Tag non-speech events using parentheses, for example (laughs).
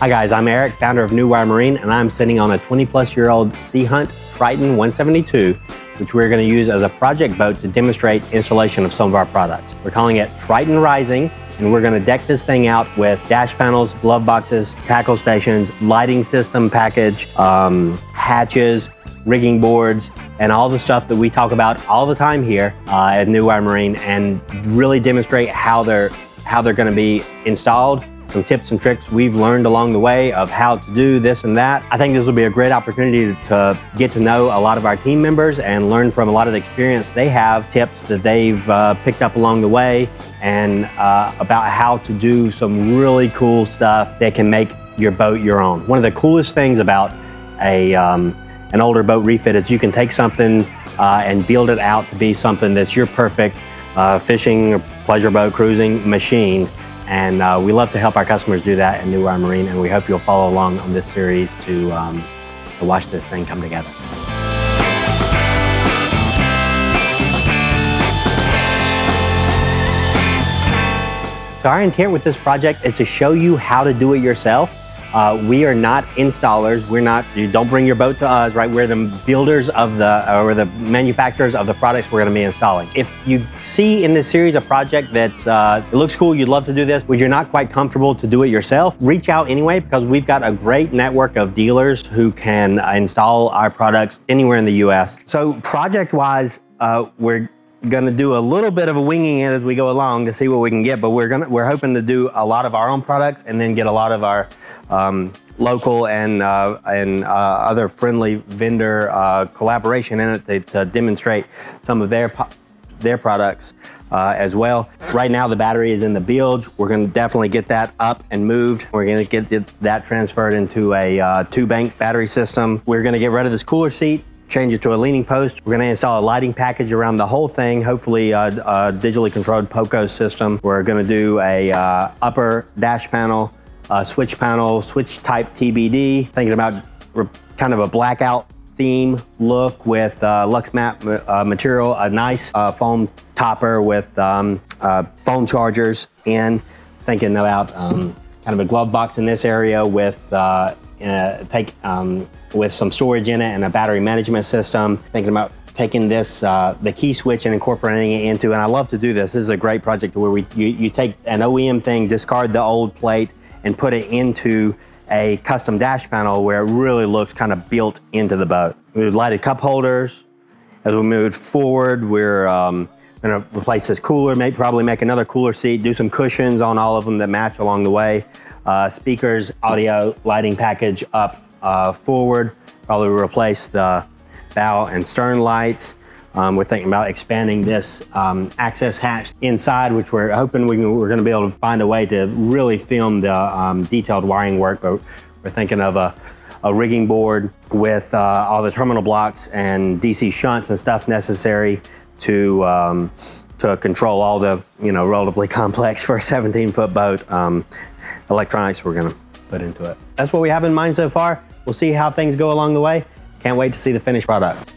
Hi guys, I'm Eric, founder of New Wire Marine, and I'm sitting on a 20 plus year old Sea Hunt Triton 172, which we're going to use as a project boat to demonstrate installation of some of our products. We're calling it Triton Rising, and we're going to deck this thing out with dash panels, glove boxes, tackle stations, lighting system package, um, hatches, rigging boards, and all the stuff that we talk about all the time here uh, at New Wire Marine, and really demonstrate how they're how they're going to be installed some tips and tricks we've learned along the way of how to do this and that. I think this will be a great opportunity to get to know a lot of our team members and learn from a lot of the experience they have, tips that they've uh, picked up along the way, and uh, about how to do some really cool stuff that can make your boat your own. One of the coolest things about a um, an older boat refit is you can take something uh, and build it out to be something that's your perfect uh, fishing, pleasure boat, cruising machine and uh, we love to help our customers do that at New Wire Marine, and we hope you'll follow along on this series to, um, to watch this thing come together. So our intent with this project is to show you how to do it yourself uh, we are not installers. We're not, you don't bring your boat to us, right? We're the builders of the, or the manufacturers of the products we're gonna be installing. If you see in this series a project that uh, looks cool, you'd love to do this, but you're not quite comfortable to do it yourself, reach out anyway because we've got a great network of dealers who can install our products anywhere in the US. So project-wise, uh, we're to do a little bit of a winging it as we go along to see what we can get, but we're to, we're hoping to do a lot of our own products and then get a lot of our um, local and uh, and uh, other friendly vendor uh, collaboration in it to, to, demonstrate some of their their products uh, as well. Right now the battery is in the bilge. We're to definitely get that up and moved. We're to get that transferred into a uh, two bank battery system. We're to get rid of this cooler seat change it to a leaning post. We're gonna install a lighting package around the whole thing, hopefully a, a digitally controlled POCO system. We're gonna do a uh, upper dash panel, switch panel, switch type TBD, thinking about kind of a blackout theme look with uh, Lux uh, material, a nice uh, foam topper with um, uh, phone chargers and thinking about um, kind of a glove box in this area with uh, take um, with some storage in it and a battery management system. Thinking about taking this, uh, the key switch and incorporating it into, and I love to do this. This is a great project where we you, you take an OEM thing, discard the old plate, and put it into a custom dash panel where it really looks kind of built into the boat. We've lighted cup holders. As we move forward, we're um, gonna replace this cooler, maybe probably make another cooler seat, do some cushions on all of them that match along the way. Uh, speakers, audio, lighting package up uh, forward. Probably replace the bow and stern lights. Um, we're thinking about expanding this um, access hatch inside, which we're hoping we can, we're going to be able to find a way to really film the um, detailed wiring work. But we're thinking of a, a rigging board with uh, all the terminal blocks and DC shunts and stuff necessary to um, to control all the you know relatively (laughs) complex for a 17 foot boat um, electronics we're to put into it. That's what we have in mind so far. We'll see how things go along the way. Can't wait to see the finished product.